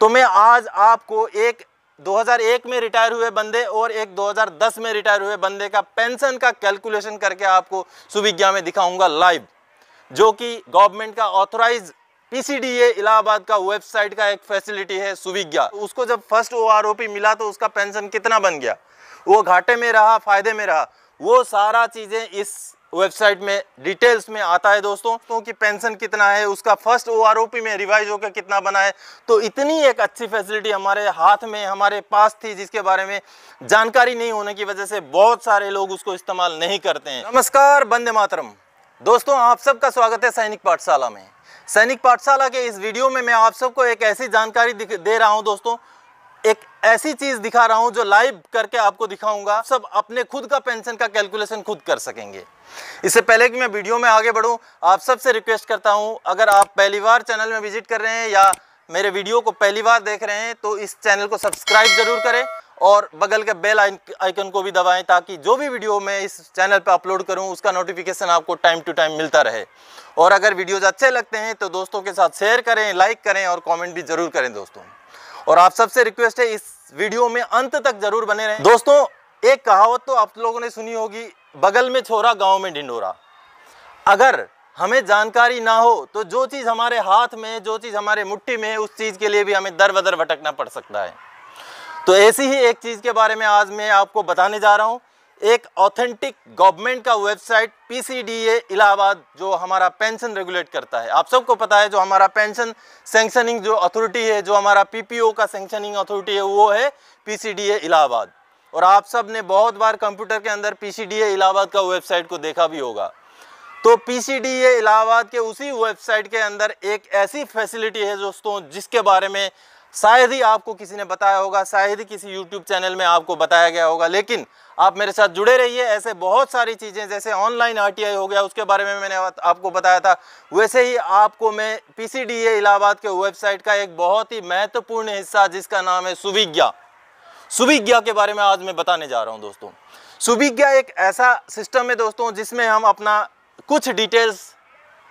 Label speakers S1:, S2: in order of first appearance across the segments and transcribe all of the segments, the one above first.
S1: तो मैं आज आपको एक 2001 में रिटायर हुए बंदे और एक 2010 में रिटायर हुए बंदे का पेंशन का कैलकुलेशन करके आपको सुविज्ञा में दिखाऊँगा लाइव जो कि गवर्नमेंट का ऑथोराइज पीसीडीए इलाहाबाद का वेबसाइट का एक फैसिलिटी है सुविज्ञा। उसको जब फ़र्स्ट ओ मिला तो उसका पेंशन कितना बन गया? वो घाटे में रहा, फ़ायदे में रहा। वो सारा चीज़ें इस वेबसाइट में, डिटेल्स में आता है दोस्तों तो कि पेंशन कितना है, उसका फ़र्स्ट ओआरओपी में रिवाइज होकर कितना बना है। तो इतनी एक अच्छी फैसिलिटी हमारे हाथ में, हमारे पास थी, जिसके बारे में जानकारी नहीं होने की वजह से बहुत सारे लोग उसको इस्तेमाल नहीं करते हैं। नमस्कार बंदे मातरम। दोस्तों, आप सबका स्वागत है सैनिक पाठशाला में। सैनिक पाठशाला के इस वीडियो में मैं आप सबको एक ऐसी जानकारी दे रहा हूँ दोस्तों एक ऐसी चीज़ दिखा रहा हूँ जो लाइव करके आपको दिखाऊँगा। सब अपने खुद का पेंशन का कैलकुलेशन खुद कर सकेंगे। इससे पहले कि मैं वीडियो में आगे बढ़ूं, आप सबसे रिक्वेस्ट करता हूँ, अगर आप पहली बार चैनल में विज़िट कर रहे हैं या मेरे वीडियो को पहली बार देख रहे हैं तो इस चैनल को सब्सक्राइब ज़रूर करें और बगल के बेल आइकन को भी दबाएँ ताकि जो भी वीडियो मैं इस चैनल पर अपलोड करूँ, उसका नोटिफिकेशन आपको टाइम टू टाइम मिलता रहे। और अगर वीडियोज़ अच्छे लगते हैं तो दोस्तों के साथ शेयर करें लाइक करें और कमेंट भी ज़रूर करें दोस्तों। और आप सबसे रिक्वेस्ट है, इस वीडियो में अंत तक ज़रूर बने रहें। दोस्तों, एक कहावत तो आप लोगों ने सुनी होगी, बगल में छोरा, गाँव में ढिंडोरा। अगर हमें जानकारी ना हो तो जो चीज़ हमारे हाथ में, जो चीज़ हमारे मुट्ठी में है, उस चीज़ के लिए भी हमें दर बदर भटकना पड़ सकता है। तो ऐसी ही एक चीज़ के बारे में आज मैं आपको बताने जा रहा हूँ। एक ऑथेंटिक गवर्नमेंट का वेबसाइट पीसीडीए इलाहाबाद, जो हमारा पेंशन रेगुलेट करता है। आप सबको पता है, जो हमारा पेंशन सेंक्शनिंग जो अथॉरिटी है, जो हमारा पीपीओ का सेंक्शनिंग अथॉरिटी है, वो है पीसीडीए इलाहाबाद। और आप सबने बहुत बार कंप्यूटर के अंदर पीसीडीए इलाहाबाद का वेबसाइट को देखा भी होगा। तो पीसीडीए इलाहाबाद के उसी वेबसाइट के अंदर एक ऐसी फैसिलिटी है दोस्तों, जिसके बारे में शायद ही आपको किसी ने बताया होगा, शायद ही किसी यूट्यूब चैनल में आपको बताया गया होगा। लेकिन आप मेरे साथ जुड़े रहिए। ऐसे बहुत सारी चीज़ें, जैसे ऑनलाइन आरटीआई हो गया, उसके बारे में मैंने आपको बताया था। वैसे ही आपको मैं पीसीडीए इलाहाबाद के वेबसाइट का एक बहुत ही महत्वपूर्ण हिस्सा, जिसका नाम है सुविज्ञा। सुविज्ञा के बारे में आज मैं बताने जा रहा हूँ दोस्तों। सुविज्ञा एक ऐसा सिस्टम है दोस्तों, जिसमें हम अपना कुछ डिटेल्स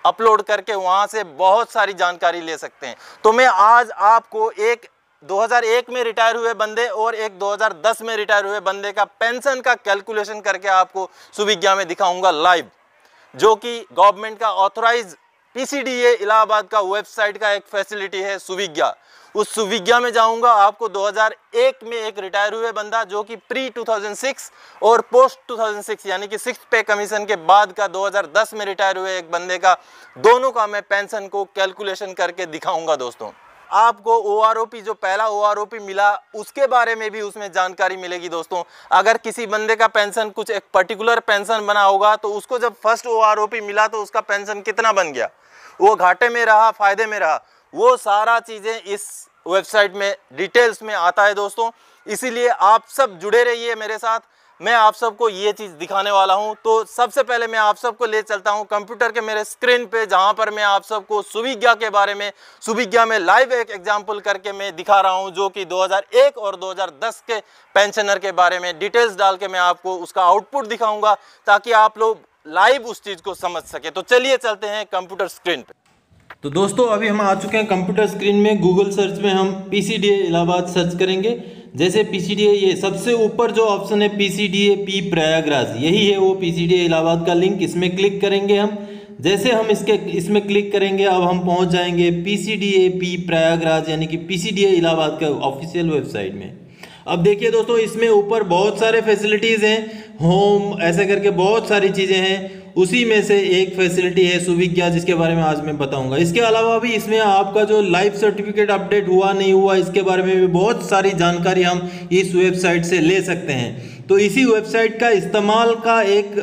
S1: अपलोड करके वहाँ से बहुत सारी जानकारी ले सकते हैं। तो मैं आज आपको एक 2001 में रिटायर हुए बंदे और एक 2010 में रिटायर हुए बंदे का पेंशन का कैलकुलेशन करके आपको सुविज्ञा में दिखाऊँगा लाइव, जो कि गवर्नमेंट का ऑथोराइज पीसीडीए इलाहाबाद का वेबसाइट का एक फैसिलिटी है सुविज्ञा उस सुविज्ञा में जाऊँगा, आपको 2001 में एक रिटायर हुए बंदा जो कि प्री 2006 और पोस्ट 2006 यानी कि सिक्स पे कमीशन के बाद का 2010 में रिटायर हुए एक बंदे का, दोनों का मैं पेंशन को कैलकुलेशन करके दिखाऊँगा दोस्तों। आपको ओ जो पहला ओ मिला, उसके बारे में भी उसमें जानकारी मिलेगी दोस्तों। अगर किसी बंदे का पेंशन, कुछ एक पर्टिकुलर पेंशन बना होगा तो उसको जब फ़र्स्ट ओ मिला तो उसका पेंशन कितना बन गया? वो घाटे में रहा, फ़ायदे में रहा। वो सारा चीज़ें इस वेबसाइट में डिटेल्स में आता है दोस्तों। इसीलिए आप सब जुड़े रहिए मेरे साथ। मैं आप सबको ये चीज़ दिखाने वाला हूँ। तो सबसे पहले मैं आप सबको ले चलता हूँ कंप्यूटर के मेरे स्क्रीन पे, जहाँ पर मैं आप सबको सुविज्ञा के बारे में, सुविज्ञा में लाइव एक एग्जांपल करके मैं दिखा रहा हूँ, जो कि 2001 और 2010 के पेंशनर के बारे में डिटेल्स डाल के मैं आपको उसका आउटपुट दिखाऊँगा, ताकि आप लोग लाइव उस चीज़ को समझ सके। तो चलिए चलते हैं कंप्यूटर स्क्रीन पर तो दोस्तों, अभी हम आ चुके हैं कंप्यूटर स्क्रीन में। गूगल सर्च में हम पीसीडी इलाहाबाद सर्च करेंगे। जैसे पीसीडीए ये सबसे ऊपर जो ऑप्शन है P C D A P Prayagraj, यही है वो पी सी डी इलाहाबाद का लिंक इसमें क्लिक करेंगे हम। जैसे हम इसके, इसमें क्लिक करेंगे, अब हम पहुँच जाएँगे P C D A P Prayagraj, यानी कि पीसीडीए इलाहाबाद का ऑफिशियल वेबसाइट में। अब देखिए दोस्तों, इसमें ऊपर बहुत सारे फैसिलिटीज़ हैं होम ऐसे करके बहुत सारी चीज़ें हैं। उसी में से एक फैसिलिटी है सुविज्ञा, जिसके बारे में आज मैं बताऊँगा। इसके अलावा भी इसमें आपका जो लाइफ सर्टिफिकेट अपडेट हुआ, नहीं हुआ, इसके बारे में भी बहुत सारी जानकारी हम इस वेबसाइट से ले सकते हैं। तो इसी वेबसाइट का इस्तेमाल का एक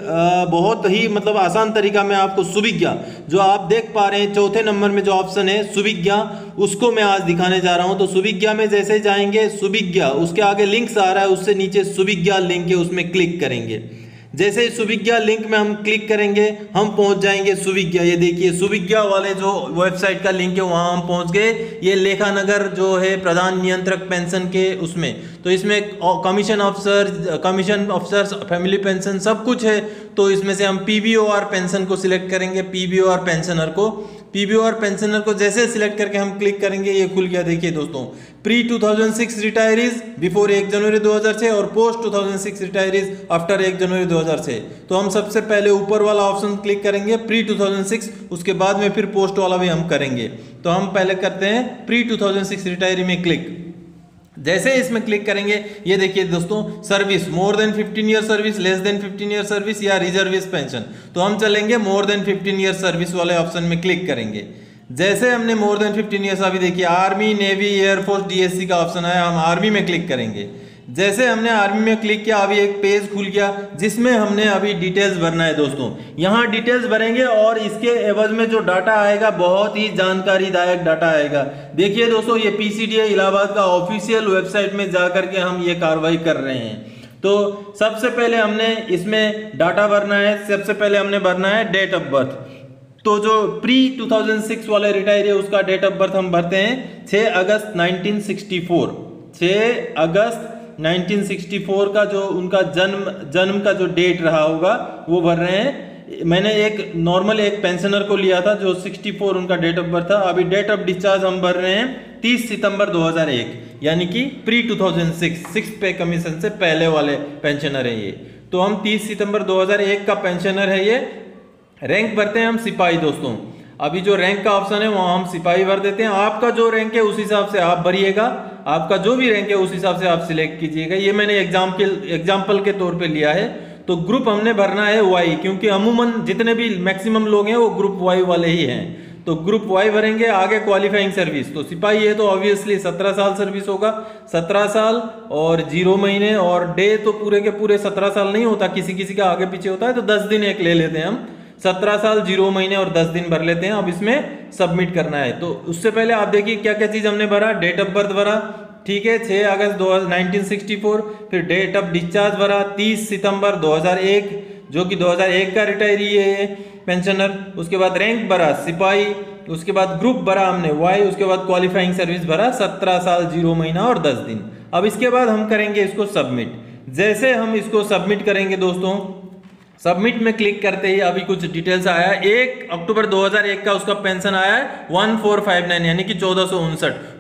S1: बहुत ही मतलब आसान तरीका मैं आपको सुविज्ञा, जो आप देख पा रहे हैं, चौथे नंबर में जो ऑप्शन है, सुविज्ञा, उसको मैं आज दिखाने जा रहा हूँ। तो सुविज्ञा में जैसे जाएँगे, सुविज्ञा, उसके आगे लिंक्स आ रहा है, उससे नीचे सुविज्ञा लिंक है, उसमें क्लिक करेंगे। जैसे ही सुविज्ञा लिंक में हम क्लिक करेंगे, हम पहुँच जाएँगे सुविज्ञा। ये देखिए, सुविज्ञा वाले जो वेबसाइट का लिंक है, वहाँ हम पहुँच गए। ये लेखा नगर जो है प्रधान नियंत्रक पेंशन के उसमें। तो इसमें commission officer commission officer family pension सब कुछ है। तो इसमें से हम पी पेंशन को सिलेक्ट करेंगे पी पेंशनर को। पीबीआर पेंशनर को जैसे सिलेक्ट करके हम क्लिक करेंगे, ये खुल गया। देखिए दोस्तों प्री 2006 रिटायरीज बिफोर 1 जनवरी 2006 और पोस्ट 2006 रिटायरीज आफ्टर 1 जनवरी 2006 तो हम सबसे पहले ऊपर वाला ऑप्शन क्लिक करेंगे प्री 2006 उसके बाद में फिर पोस्ट वाला भी हम करेंगे। तो हम पहले करते हैं प्री 2006 रिटायरी में क्लिक जैसे इसमें क्लिक करेंगे, ये देखिए दोस्तों service more than 15 year service less than 15 year service या रिजर्विस पेंशन तो हम चलेंगे मोर देन 15 ईयर सर्विस वाले ऑप्शन में क्लिक करेंगे। जैसे हमने मोर देन 15 ईयर्स अभी देखिए army navy air force DSC का ऑप्शन आया, हम आर्मी में क्लिक करेंगे। जैसे हमने आर्मी में क्लिक किया, अभी एक पेज खुल गया, जिसमें हमने अभी डिटेल्स भरना है दोस्तों। यहाँ डिटेल्स भरेंगे और इसके एवज में जो डाटा आएगा, बहुत ही जानकारीदायक डाटा आएगा। देखिए दोस्तों, ये पीसीडीए इलाहाबाद का ऑफिशियल वेबसाइट में जा करके हम ये कार्रवाई कर रहे हैं। तो सबसे पहले हमने इसमें डाटा भरना है, सबसे पहले हमने भरना है डेट ऑफ़ बर्थ तो जो प्री 2006 वाले रिटायर है, उसका डेट ऑफ़ बर्थ हम भरते हैं 6 अगस्त 1964 6 अगस्त 1964 का जो उनका जन्म जन्म का जो डेट रहा होगा, वो भर रहे हैं। मैंने एक नॉर्मल एक पेंशनर को लिया था, जो 64 उनका डेट ऑफ़ बर्थ था। अभी डेट ऑफ़ डिस्चार्ज हम भर रहे हैं 30 सितंबर 2001 यानी कि प्री 2006 सिक्स पे कमीशन से पहले वाले पेंशनर है ये। तो हम 30 सितंबर 2001 का पेंशनर है ये। रैंक भरते हैं हम सिपाही दोस्तों। अभी जो रैंक का ऑप्शन है, वहाँ हम सिपाही भर देते हैं। आपका जो रैंक है, उस हिसाब से आप भरिएगा। आपका जो भी रैंक है, उस हिसाब से आप सिलेक्ट कीजिएगा। ये मैंने एग्ज़ाम्पल एग्ज़ाम्पल के तौर पे लिया है। तो ग्रुप हमने भरना है वाई क्योंकि अमूमन जितने भी मैक्सिमम लोग हैं, वो ग्रुप वाई वाले ही हैं। तो ग्रुप वाई भरेंगे, आगे क्वालिफाइंग सर्विस तो सिपाही है तो ऑब्वियसली सत्रह साल सर्विस होगा। सत्रह साल और ज़ीरो महीने और डे तो पूरे के पूरे सत्रह साल नहीं होता। किसी किसी का आगे पीछे होता है तो दस दिन एक ले लेते हैं हम। सत्रह साल, ज़ीरो महीने और दस दिन भर लेते हैं, अब इसमें सबमिट करना है। तो उससे पहले आप देखिए क्या क्या चीज़ हमने भरा। डेट ऑफ़ बर्थ भरा, ठीक है 6 अगस्त 1964 फिर डेट ऑफ़ डिस्चार्ज भरा 30 सितंबर 2001 जो कि 2001 का रिटायरी है पेंशनर उसके बाद रैंक भरा, सिपाही। उसके बाद ग्रुप भरा हमने वाई उसके बाद क्वालिफाइंग सर्विस भरा 17 साल, ज़ीरो महीना और 10 दिन। अब इसके बाद हम करेंगे इसको सबमिट जैसे हम इसको सबमिट करेंगे दोस्तों सबमिट में क्लिक करते ही अभी कुछ डिटेल्स आया है। एक अक्टूबर 2001 का उसका पेंशन आया है 1459 यानी कि चौदह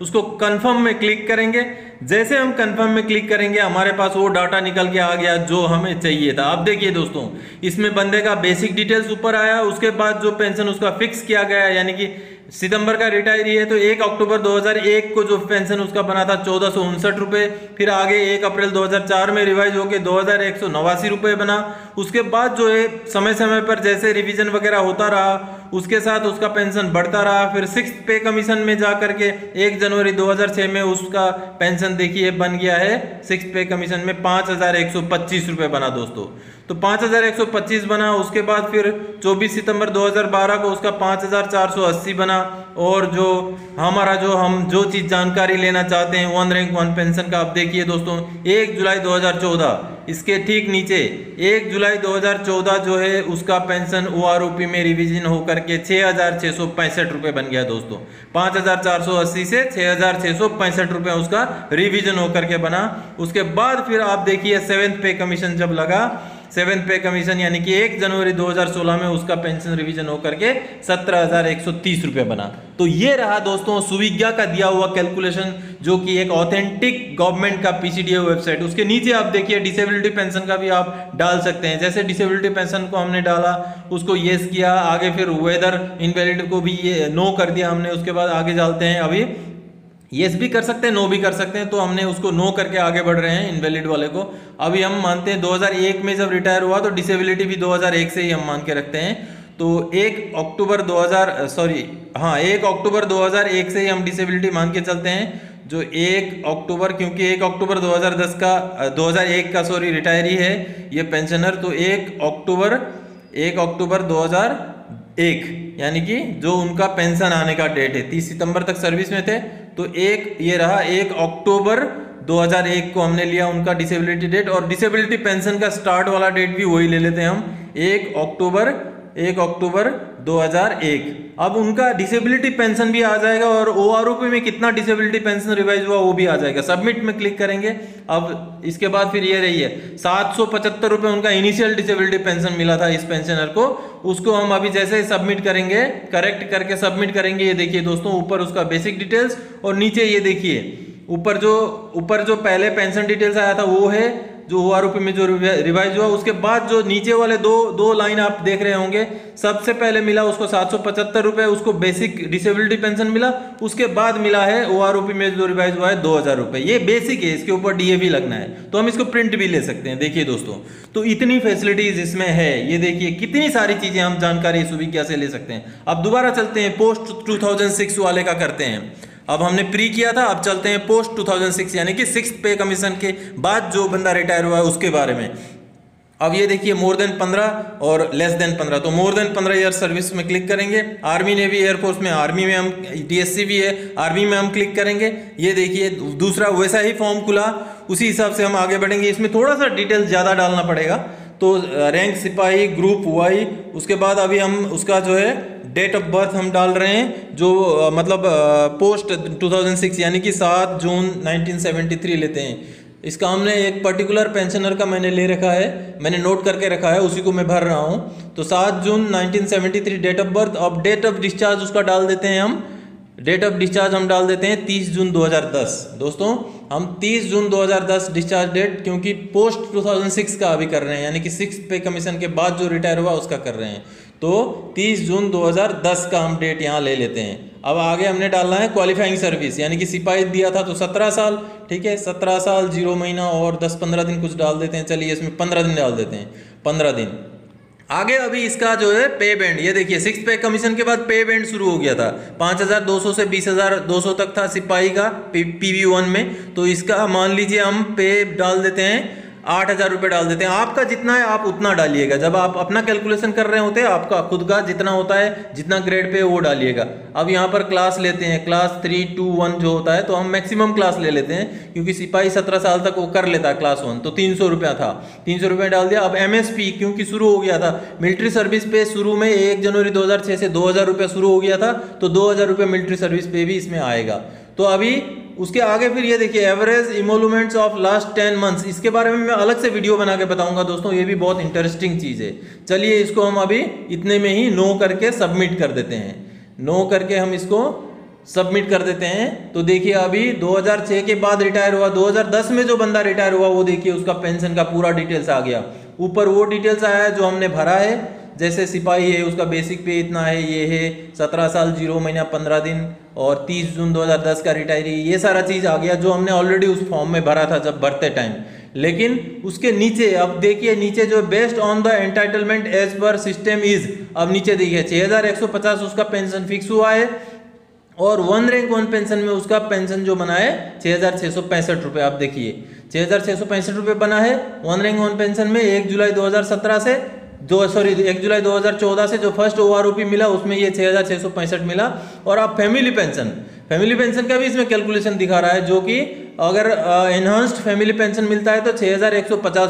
S1: उसको कंफर्म में क्लिक करेंगे। जैसे हम कंफर्म में क्लिक करेंगे, हमारे पास वो डाटा निकल के आ गया जो हमें चाहिए था। अब देखिए दोस्तों, इसमें बंदे का बेसिक डिटेल्स ऊपर आया, उसके बाद जो पेंशन उसका फिक्स किया गया, यानी कि सितंबर का रिटायरी है तो 1 अक्टूबर 2001 को जो पेंशन उसका बना था चौदह रुपए, फिर आगे 1 अप्रैल 2004 में रिवाइज होकर दो हज़ार एक रुपए बना। उसके बाद जो है समय समय पर जैसे रिवीजन वगैरह होता रहा, उसके साथ उसका पेंशन बढ़ता रहा, फिर सिक्स पे कमीशन में जा करके 1 जनवरी 2006 में उसका पेंशन देखिए बन गया है सिक्स पे कमीशन में पाँच हज़ार एक सौ पच्चीस रुपये बना दोस्तों। तो 5125 बना, उसके बाद फिर 24 सितंबर 2012 को उसका 5480 बना। और जो हमारा जो हम जो चीज़ जानकारी लेना चाहते हैं वन रैंक वन पेंशन का, आप देखिए दोस्तों 1 जुलाई 2014 इसके ठीक नीचे 1 जुलाई 2014 जो है, उसका पेंशन ओ में रिवीजन होकर के छः रुपये बन गया दोस्तों। पाँच हज़ार चार सौ अस्सी से छः रुपये उसका रिविजन होकर के बना। उसके बाद फिर आप देखिए सेवेंथ पे कमीशन जब लगा सेवेंथ पे कमीशन, यानी कि एक जनवरी 2016 में उसका पेंशन रिवीजन होकर के सत्रह हज़ार एक सौ तीस रुपये बना। तो ये रहा दोस्तों, सुविज्ञा का दिया हुआ कैलकुलेशन जो कि एक ऑथेंटिक गवर्नमेंट का पीसीडीए वेबसाइट उसके नीचे आप देखिए डिसेबिलिटी पेंशन का भी आप डाल सकते हैं। जैसे डिसेबिलिटी पेंशन को हमने डाला, उसको येस किया, आगे फिर वेदर इनवैलिड को भी ये नो कर दिया हमने, उसके बाद आगे डालते हैं अभी येस भी कर सकते हैं नो भी कर सकते हैं तो हमने उसको नो करके आगे बढ़ रहे हैं इनवैलिड वाले को। अभी हम मानते हैं 2001 में जब रिटायर हुआ तो डिसेबिलिटी भी 2001 से ही हम मान के रखते हैं। तो एक अक्टूबर 2000 सॉरी हाँ एक अक्टूबर 2001 से ही हम डिसेबिलिटी मान के चलते हैं, जो एक अक्टूबर, क्योंकि एक अक्टूबर 2010 का 2001 का सॉरी रिटायरी है, ये पेंशनर तो एक अक्टूबर एक अक्टूबर 2001 यानी कि जो उनका पेंशन आने का डेट है, तीस सितंबर तक सर्विस में थे तो एक, ये रहा एक अक्टूबर 2001 को हमने लिया उनका डिसेबिलिटी डेट और डिसेबिलिटी पेंशन का स्टार्ट वाला डेट भी वही ले लेते हैं हम। एक अक्टूबर एक अक्टूबर 2001 अब उनका डिसेबिलिटी पेंशन भी आ जाएगा और ओ आर में कितना डिसेबिलिटी पेंशन रिवाइज हुआ वो भी आ जाएगा। सबमिट में क्लिक करेंगे। अब इसके बाद फिर ये रही है, सात सौ पचहत्तर रुपये उनका इनिशियल डिसेबिलिटी पेंशन मिला था इस पेंशनर को। उसको हम अभी जैसे सबमिट करेंगे करेक्ट करके सबमिट करेंगे, ये देखिए दोस्तों, ऊपर उसका बेसिक डिटेल्स और नीचे ये देखिए, ऊपर जो ऊपर जो पहले पेंशन डिटेल्स आया था वो है जो ओ में जो रिवाइज हुआ, उसके बाद जो नीचे वाले दो दो लाइन आप देख रहे होंगे, सबसे पहले मिला उसको सात सौ पचहत्तर रुपए, उसको बेसिक डिसेबिलिटी पेंशन मिला, उसके बाद मिला है ओ आर में जो रिवाइज हुआ है दो हज़ार रुपए। ये बेसिक है, इसके ऊपर डीएवी लगना है। तो हम इसको प्रिंट भी ले सकते हैं, देखिए दोस्तों। तो इतनी फैसिलिटीज़ इसमें है, ये देखिए कितनी सारी चीज़ें हम जानकारी सुविज्ञा से ले सकते हैं। अब दोबारा चलते हैं पोस्ट टू वाले का करते हैं। अब हमने प्री किया था, अब चलते हैं पोस्ट 2006 यानी कि सिक्स पे कमीशन के बाद जो बंदा रिटायर हुआ है उसके बारे में। अब ये देखिए मोर देन पंद्रह और लेस देन पंद्रह। तो मोर देन पंद्रह ईयर सर्विस में क्लिक करेंगे। आर्मी नेवी एयरफोर्स में आर्मी में हम डीएससी भी है आर्मी में हम क्लिक करेंगे। ये देखिए, दूसरा वैसा ही फॉर्म खुला। उसी हिसाब से हम आगे बढ़ेंगे। इसमें थोड़ा सा डिटेल ज़्यादा डालना पड़ेगा। तो रैंक सिपाही ग्रुप वाई उसके बाद अभी हम, उसका जो है डेट ऑफ़ बर्थ हम डाल रहे हैं, जो मतलब पोस्ट 2006 यानी कि 7 जून 1973 लेते हैं। इसका हमने एक पर्टिकुलर पेंशनर का मैंने ले रखा है, मैंने नोट करके रखा है, उसी को मैं भर रहा हूँ। तो 7 जून 1973 डेट ऑफ़ बर्थ अब डेट ऑफ़ डिस्चार्ज उसका डाल देते हैं हम। डेट ऑफ़ डिस्चार्ज हम डाल देते हैं 30 जून 2010 दोस्तों हम 30 जून 2010 डिस्चार्ज डेट क्योंकि पोस्ट 2006 का अभी कर रहे हैं, यानी कि सिक्स पे कमीशन के बाद जो रिटायर हुआ उसका कर रहे हैं। तो 30 जून 2010 का हम डेट यहाँ ले लेते हैं। अब आगे हमने डालना है क्वालिफाइंग सर्विस यानी कि सिपाही दिया था तो 17 साल, ठीक है? 17 साल, ज़ीरो महीना और 10-15 दिन कुछ डाल देते हैं। चलिए इसमें 15 दिन डाल देते हैं। 15 दिन। आगे अभी इसका जो है पे बैंड ये देखिए सिक्स पे कमीशन के बाद पे बैंड शुरू हो गया था। 5200 से 20200 तक था सिपाही का पी वी वन में। तो इसका मान लीजिए हम पे डाल देते हैं। आठ हज़ार रुपये डाल देते हैं। आपका जितना है, आप उतना डालिएगा। जब आप अपना कैलकुलेशन कर रहे होते हैं, आपका खुद का जितना होता है, जितना ग्रेड पे वो डालिएगा। अब यहाँ पर क्लास लेते हैं। क्लास थ्री टू वन जो होता है तो हम मैक्सिमम क्लास ले लेते हैं, क्योंकि सिपाही सत्रह साल तक वो कर लेता है क्लास वन तो तीन सौ था। तीन सौ डाल दिया। अब एम क्योंकि शुरू हो गया था मिलिट्री सर्विस पे शुरू में एक जनवरी दो से दो शुरू हो गया था तो दो हज़ार मिलिट्री सर्विस पे भी इसमें आएगा। तो अभी उसके आगे फिर ये देखिए average emoluments of last ten months इसके बारे में मैं अलग से वीडियो बना के बताऊँगा दोस्तों, ये भी बहुत इंटरेस्टिंग चीज़ है। चलिए इसको हम अभी इतने में ही नो करके सबमिट कर देते हैं। नो करके हम इसको सबमिट कर देते हैं। तो देखिए अभी 2006 के बाद रिटायर हुआ 2010 में जो बंदा रिटायर हुआ, वो देखिए उसका पेंशन का पूरा डिटेल्स आ गया। ऊपर वो डिटेल्स आया है जो हमने भरा है। जैसे सिपाही है, उसका बेसिक पे इतना है, ये है, सत्रह साल, ज़ीरो महीना, पंद्रह दिन, और तीस जून 2010 का रिटायरी ये सारा चीज़ आ गया जो हमने ऑलरेडी उस फॉर्म में भरा था जब भरते टाइम लेकिन उसके नीचे, अब देखिए नीचे जो based on the entitlement as per system is अब नीचे देखिए 6150 उसका पेंशन फिक्स हुआ है, और वन रैंक वन पेंशन में उसका पेंशन जो बना है छः हज़ार छः सौ पैंसठ रुपये आप देखिए छः हज़ार छः सौ पैंसठ रुपये बना है वन रैंक वन पेंशन में एक जुलाई 2017 से दो सॉरी एक जुलाई 2014 से जो फ़र्स्ट ओ मिला, उसमें ये छः हज़ार छः सौ पैंसठ मिला। और अब फैमिली पेंशन फैमिली पेंशन का भी इसमें कैलकुलेशन दिखा रहा है, जो कि अगर एनहांस्ड फैमिली पेंशन मिलता है तो छः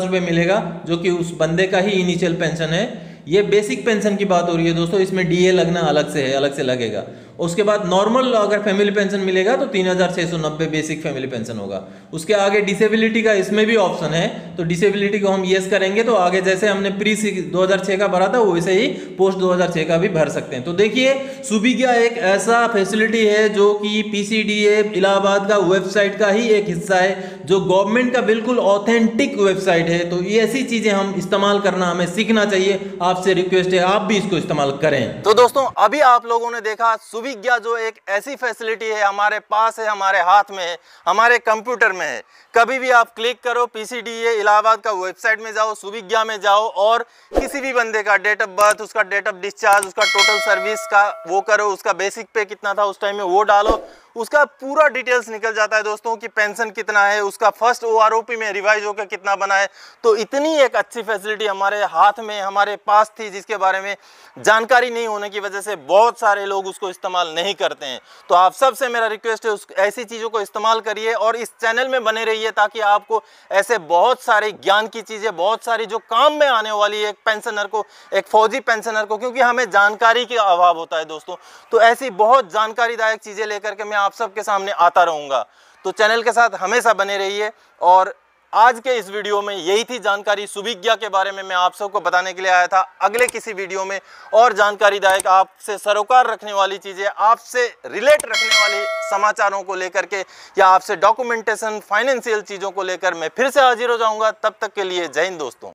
S1: रुपये मिलेगा, जो कि उस बंदे का ही इनिशियल पेंशन है। ये बेसिक पेंशन की बात हो रही है दोस्तों, इसमें डीए लगना अलग से है, अलग से लगेगा। उसके बाद नॉर्मल अगर फैमिली पेंशन मिलेगा तो तीन हज़ार छः सौ नब्बे बेसिक फैमिली पेंशन होगा। उसके आगे डिसेबिलिटी का इसमें भी ऑप्शन है तो डिसेबिलिटी को हम येस करेंगे तो आगे जैसे हमने प्री 2006 का भरा था वैसे ही पोस्ट 2006 का भी भर सकते हैं। तो देखिए सुबिज्ञा एक ऐसा फैसिलिटी है जो कि पीसीडीए इलाहाबाद का वेबसाइट का ही एक हिस्सा है, जो गवर्नमेंट का बिल्कुल ऑथेंटिक वेबसाइट है। तो ये ऐसी चीज़ें हम इस्तेमाल करना हमें सीखना चाहिए। आपसे रिक्वेस्ट है, आप भी इसको इस्तेमाल करें। तो दोस्तों, अभी आप लोगों ने देखा सुविज्ञा जो एक ऐसी फैसिलिटी है, हमारे पास है, हमारे हाथ में है, हमारे कंप्यूटर में है। कभी भी आप क्लिक करो पीसीडीए इलाहाबाद का वेबसाइट में जाओ, सुविज्ञा में जाओ और किसी भी बंदे का डेट ऑफ़ बर्थ उसका डेट ऑफ़ डिस्चार्ज उसका टोटल सर्विस का वो करो, उसका बेसिक पे कितना था उस टाइम में वो डालो। उसका पूरा डिटेल्स निकल जाता है दोस्तों कि पेंशन कितना है, उसका फ़र्स्ट ओआरओपी में रिवाइज होकर कितना बना है। तो इतनी एक अच्छी फैसिलिटी हमारे हाथ में, हमारे पास थी, जिसके बारे में जानकारी नहीं होने की वजह से बहुत सारे लोग उसको इस्तेमाल नहीं करते हैं। तो आप सबसे मेरा रिक्वेस्ट है, उस ऐसी चीज़ों को इस्तेमाल करिए और इस चैनल में बने रहिए ताकि आपको ऐसे बहुत सारे ज्ञान की चीज़ें, बहुत सारी जो काम में आने वाली है एक पेंशनर को, एक फौजी पेंशनर को, क्योंकि हमें जानकारी का अभाव होता है दोस्तों। तो ऐसी बहुत जानकारीदायक चीज़ें लेकर के मैं आप सबके सामने आता रहूँगा। तो चैनल के साथ हमेशा बने रहिए और आज के इस वीडियो में यही थी जानकारी सुविज्ञा के बारे में मैं आप सबको बताने के लिए आया था। अगले किसी वीडियो में और जानकारी दायक आपसे सरोकार रखने वाली चीज़ें, आपसे रिलेट रखने वाली समाचारों को लेकर के या आपसे डॉक्यूमेंटेशन, फाइनेंशियल चीज़ों को लेकर मैं फिर से हाजिर हो जाऊँगा। तब तक के लिए जय हिंद दोस्तों।